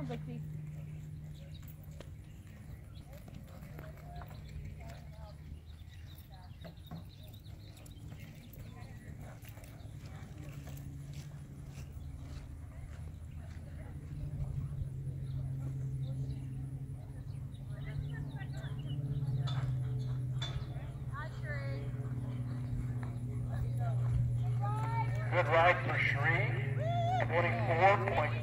on, Lexi. Good ride for Shree, 24.5.